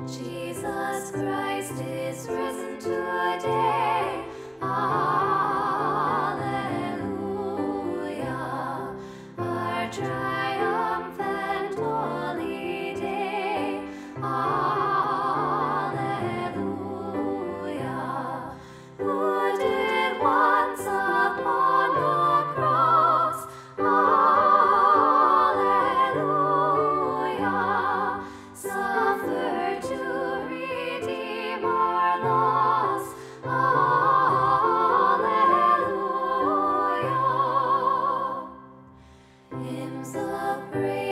Jesus Christ is risen today. Alleluia. Our triumphant holy day. Alleluia. Who did once upon the cross? Alleluia. the praise.